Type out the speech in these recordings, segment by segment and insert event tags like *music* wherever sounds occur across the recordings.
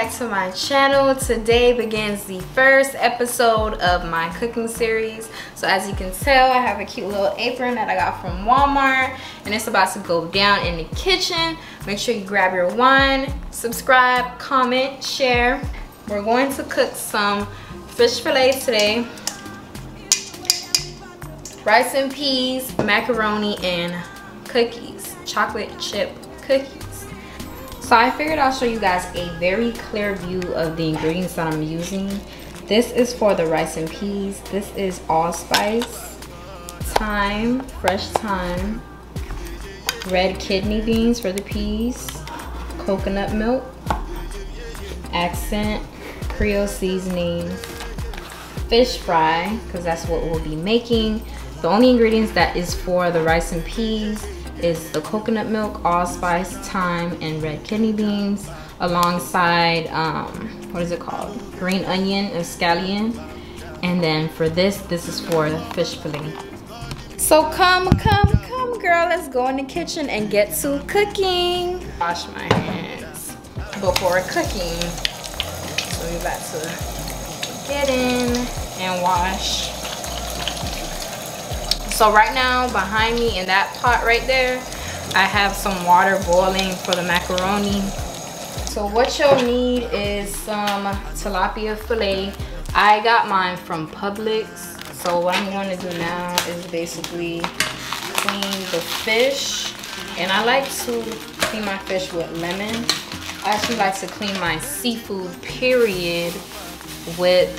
back to my channel. Today begins the first episode of my cooking series. So as you can tell i have a cute little apron that i got from walmart and it's about to go down in the kitchen. Make sure you grab your wine subscribe comment share. We're going to cook some fish fillet today. Rice and peas macaroni and cookies chocolate chip cookies so I figured I'll show you guys a very clear view of the ingredients that I'm using. This is for the rice and peas. This is allspice, thyme, fresh thyme, red kidney beans for the peas, coconut milk, accent, Creole seasoning, fish fry, because that's what we'll be making. The only ingredients that is for the rice and peas is the coconut milk, allspice, thyme, and red kidney beans alongside, um, what is it called? Green onion and scallion. And then for this, this is for the fish fillet. So come, come, come girl, let's go in the kitchen and get to cooking. Wash my hands before cooking. So we about to get in and wash so right now behind me in that pot right there, I have some water boiling for the macaroni. So what you'll need is some tilapia filet. I got mine from Publix. So what I'm going to do now is basically clean the fish. And I like to clean my fish with lemon. I actually like to clean my seafood period with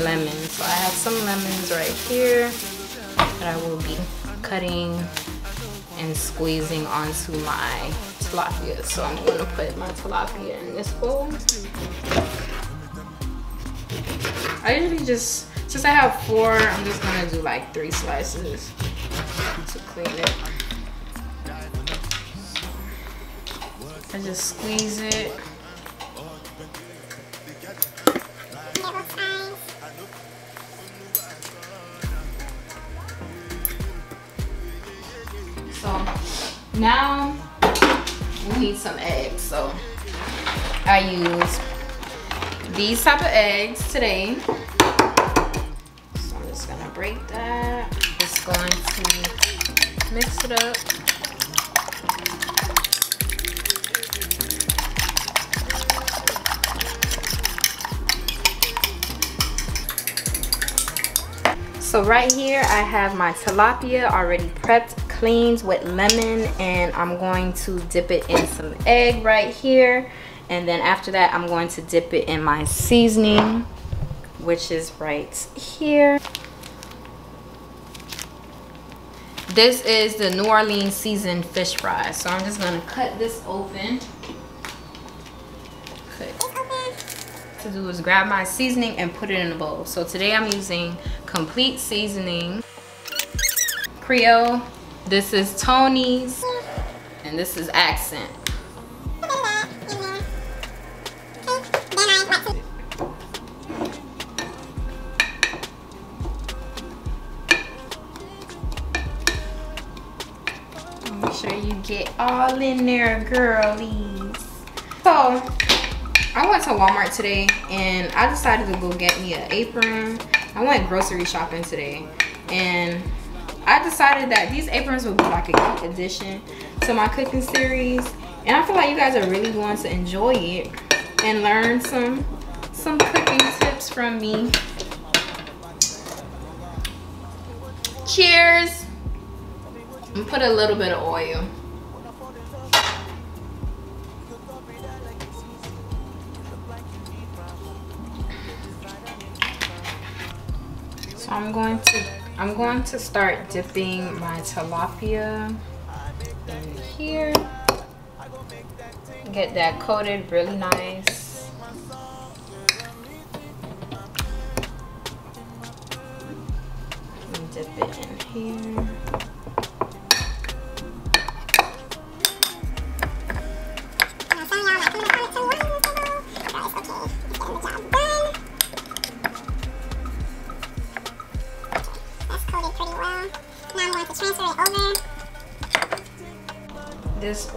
lemon. So I have some lemons right here that I will be cutting and squeezing onto my tilapia. So I'm gonna put my tilapia in this bowl. I usually just, since I have four, I'm just gonna do like three slices to clean it. I just squeeze it. So now we need some eggs. So I use these type of eggs today. So I'm just gonna break that. Just going to mix it up. So right here I have my tilapia already prepped cleans with lemon and I'm going to dip it in some egg right here. And then after that I'm going to dip it in my seasoning which is right here. This is the New Orleans seasoned fish fry so I'm just gonna cut this open. To do is grab my seasoning and put it in a bowl. So today I'm using complete seasoning Creole this is Tony's. And this is Accent. Make sure you get all in there, girlies. So, I went to Walmart today and I decided to go get me an apron. I went grocery shopping today and I decided that these aprons would be like a cute addition to my cooking series. And I feel like you guys are really going to enjoy it and learn some some cooking tips from me. Cheers. And put a little bit of oil. So I'm going to I'm going to start dipping my tilapia in here. Get that coated really nice. Dip it in here.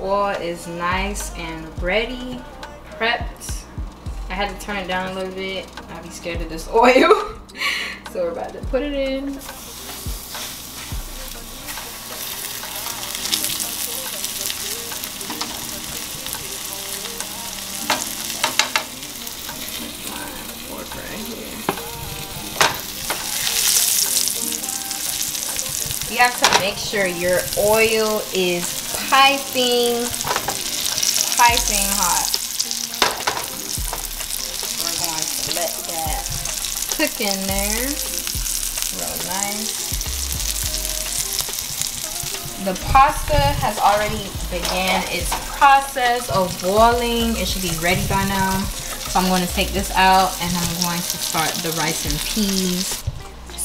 Oil is nice and ready, prepped. I had to turn it down a little bit. I'd be scared of this *laughs* oil. *laughs* so we're about to put it in. You have to make sure your oil is piping, piping hot. We're going to let that cook in there. Real nice. The pasta has already began its process of boiling. It should be ready by now. So I'm going to take this out and I'm going to start the rice and peas.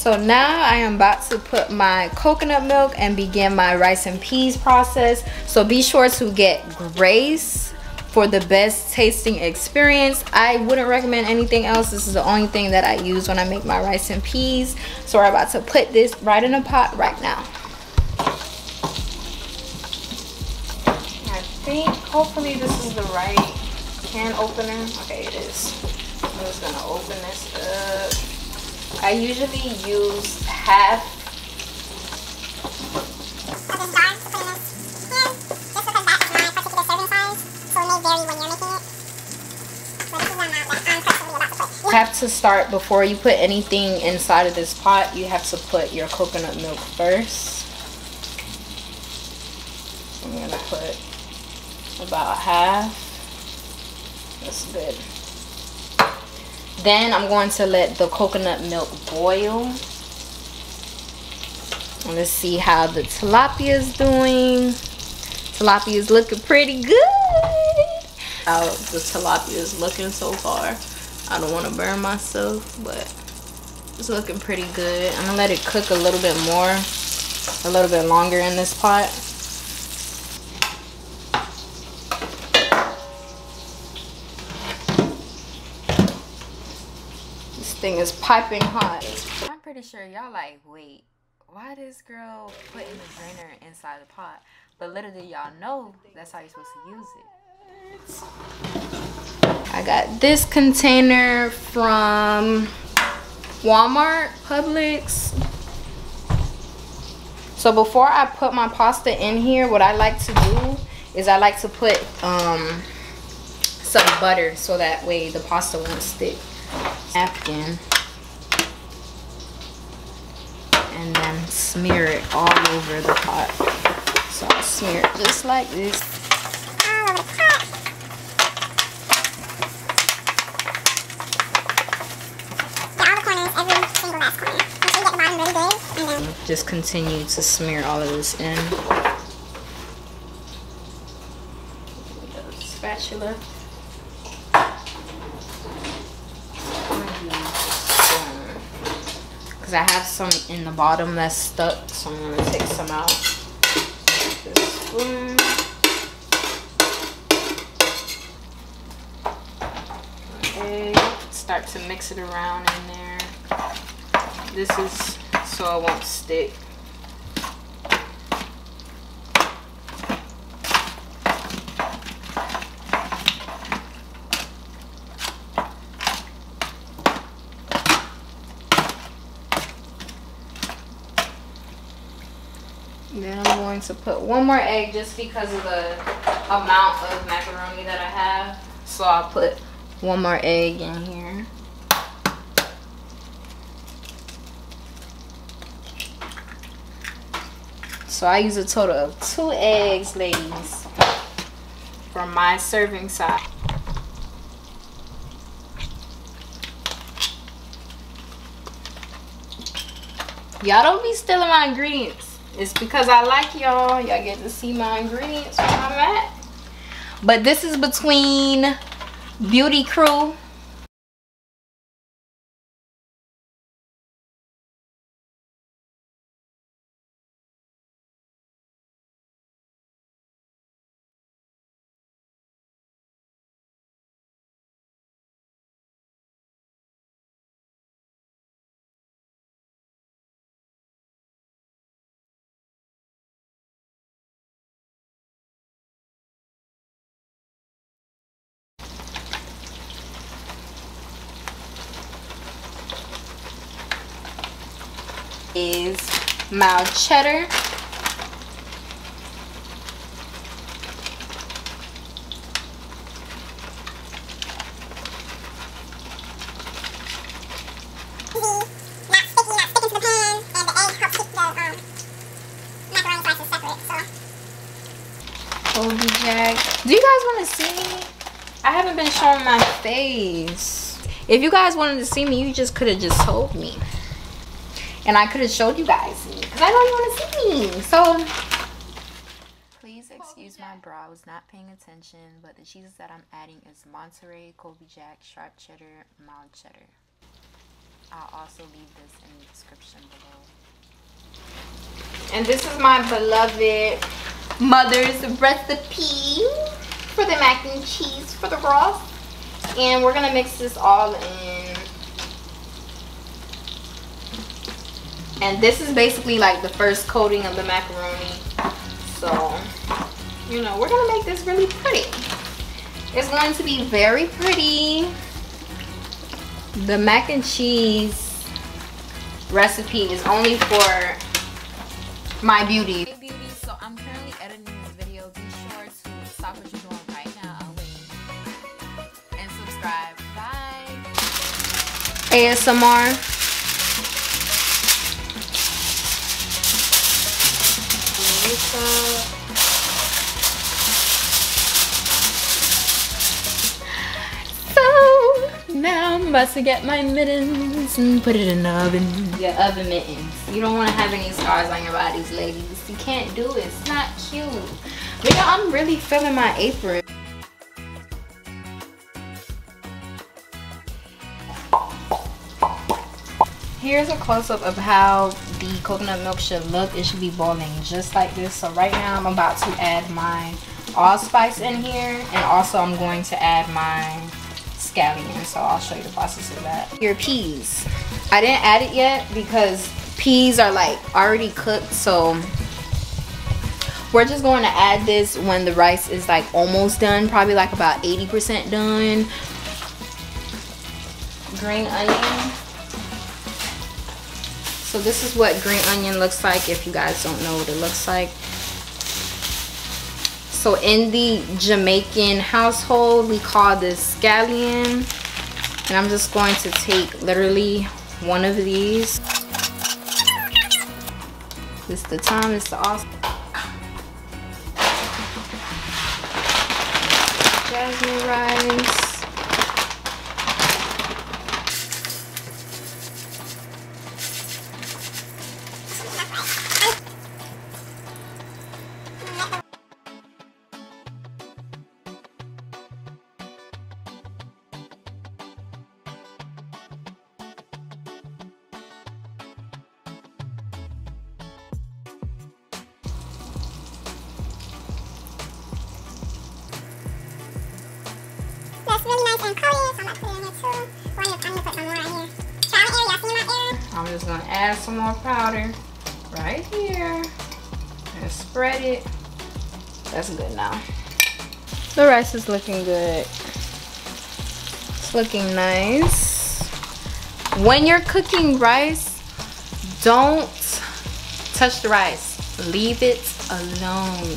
So now I am about to put my coconut milk and begin my rice and peas process. So be sure to get Grace for the best tasting experience. I wouldn't recommend anything else. This is the only thing that I use when I make my rice and peas. So we're about to put this right in a pot right now. I think hopefully this is the right can opener. Okay, it is. I'm just gonna open this up. I usually use half. You have to start before you put anything inside of this pot you have to put your coconut milk first. I'm gonna put about half. That's good then I'm going to let the coconut milk boil. Let's see how the tilapia is doing. Tilapia is looking pretty good. How the tilapia is looking so far. I don't want to burn myself, but it's looking pretty good. I'm going to let it cook a little bit more, a little bit longer in this pot. Thing is piping hot. I'm pretty sure y'all like, wait, why this girl putting the drainer inside the pot? But little did y'all know, that's how you're supposed to use it. I got this container from Walmart, Publix. So before I put my pasta in here, what I like to do is I like to put um, some butter so that way the pasta won't stick napkin and then smear it all over the pot. So I'll smear it just like this. Just continue to smear all of this in. Spatula. Because I have some in the bottom that's stuck so I'm going to take some out. Okay start to mix it around in there. This is so it won't stick then I'm going to put one more egg just because of the amount of macaroni that I have. So I'll put one more egg in here. So I use a total of two eggs, ladies, for my serving size. Y'all don't be stealing my ingredients. It's because I like y'all. Y'all get to see my ingredients where I'm at. But this is between Beauty Crew is mild cheddar. Do you guys want to see me? I haven't been showing my face. If you guys wanted to see me, you just could have just told me. And I could have showed you guys Because I know you want to see me. So, please excuse my bra. I was not paying attention. But the cheeses that I'm adding is Monterey, Colby Jack, Sharp Cheddar, Mild Cheddar. I'll also leave this in the description below. And this is my beloved mother's recipe for the mac and cheese for the broth. And we're gonna mix this all in. And this is basically like the first coating of the macaroni. So, you know, we're gonna make this really pretty. It's going to be very pretty. The mac and cheese recipe is only for my beauty. Hey beauty, so I'm currently editing this video. Be sure to stop what you're doing right now and subscribe. Bye. ASMR. So now I'm about to get my mittens and put it in the oven. Your oven mittens. You don't want to have any scars on your bodies, ladies. You can't do it. It's not cute. But yeah, I'm really feeling my apron. Here's a close-up of how the coconut milk should look. It should be boiling just like this. So right now I'm about to add my allspice in here. And also I'm going to add my scallion. So I'll show you the process of that. Your peas. I didn't add it yet because peas are like already cooked so we're just going to add this when the rice is like almost done probably like about 80% done green onion so this is what green onion looks like if you guys don't know what it looks like so in the Jamaican household we call this scallion and I'm just going to take literally one of these this the thyme, it's the awesome. Jasmine rice. I'm just to add some more powder right here and spread it. That's good now. The rice is looking good. It's looking nice. When you're cooking rice, don't touch the rice. Leave it alone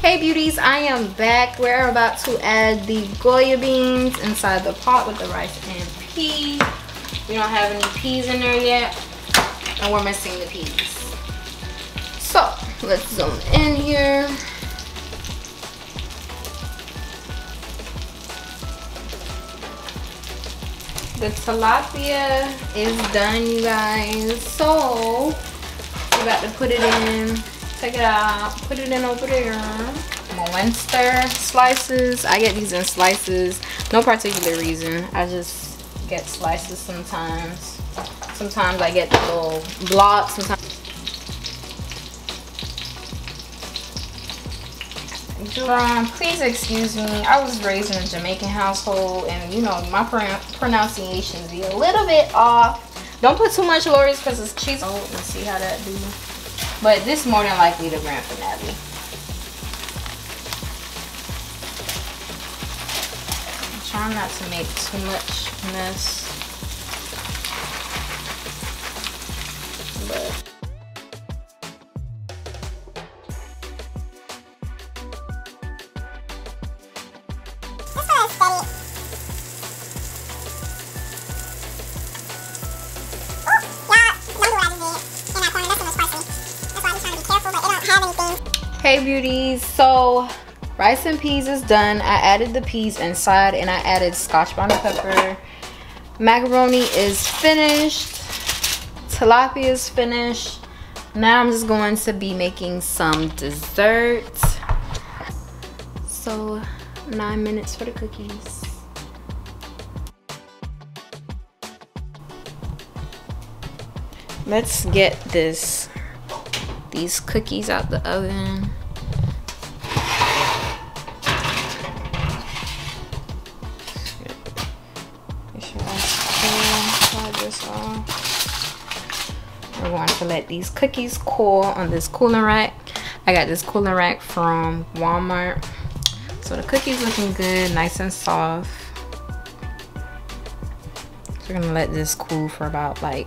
hey beauties i am back we're about to add the goya beans inside the pot with the rice and peas we don't have any peas in there yet and we're missing the peas so let's zoom in here the tilapia is done you guys so we got to put it in Take it out, put it in over there. Muenster slices. I get these in slices. No particular reason. I just get slices sometimes. Sometimes I get the little blocks. Sometimes Jerome, please excuse me. I was raised in a Jamaican household and you know my pronunciations be a little bit off. Don't put too much Lawry's because it's cheese. Oh, let's see how that do. But this is more than likely the grand finale. I'm trying not to make too much mess. but This one is steady. Ooh, yeah, don't do what I just did. In that corner, this one was parsley. That's why I'm just trying to be careful, but it don't have anything. Hey beauties, so rice and peas is done. I added the peas inside and I added scotch bonnet pepper. Macaroni is finished. Tilapia is finished. Now I'm just going to be making some dessert. So nine minutes for the cookies. Let's get this these cookies out the oven. Let these cookies cool on this cooling rack. I got this cooling rack from Walmart. So the cookies looking good, nice and soft. So we're gonna let this cool for about like,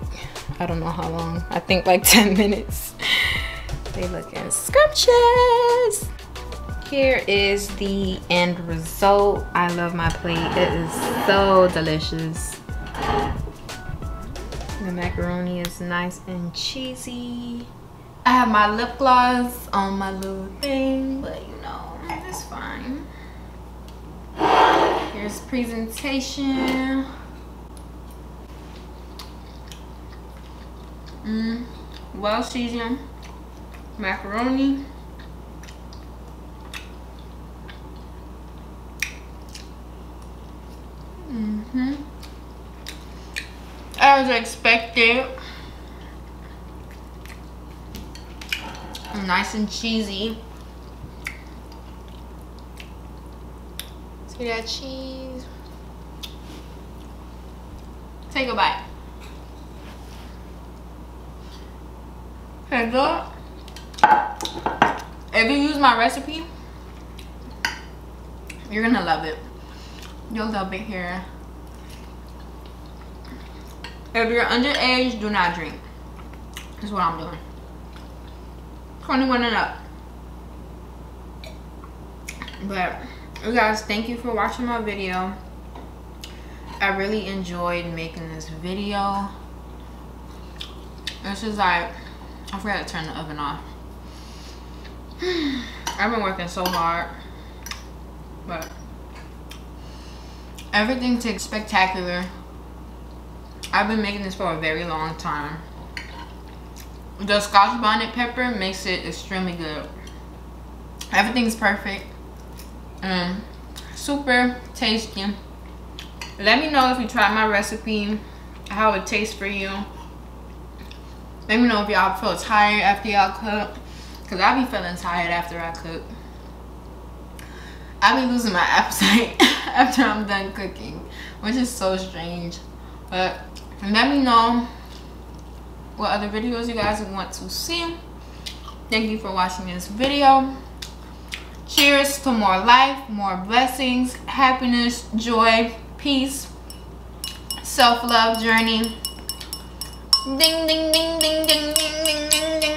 I don't know how long. I think like *laughs* 10 minutes. They looking scrumptious. Here is the end result. I love my plate. It is so delicious. The macaroni is nice and cheesy. I have my lip gloss on my little thing, but you know, it's fine. Here's presentation. Mm, well seasoned macaroni. Mm-hmm. As expected. Nice and cheesy. See that cheese? Take a bite. Good. If you use my recipe, you're gonna love it. You'll love it here. If you're underage, do not drink. That's what I'm doing. 21 and up. But you guys, thank you for watching my video. I really enjoyed making this video. This is like, I forgot to turn the oven off. *sighs* I've been working so hard. But everything takes spectacular. I've been making this for a very long time. The scotch bonnet pepper makes it extremely good. Everything's perfect. Um, super tasty. Let me know if you try my recipe, how it tastes for you. Let me know if y'all feel tired after y'all cook. Cause I be feeling tired after I cook. I be losing my *laughs* appetite *laughs* after I'm done cooking. Which is so strange. But let me know what other videos you guys want to see. Thank you for watching this video. Cheers to more life, more blessings, happiness, joy, peace, self-love journey. Ding ding ding, ding, ding, ding, ding.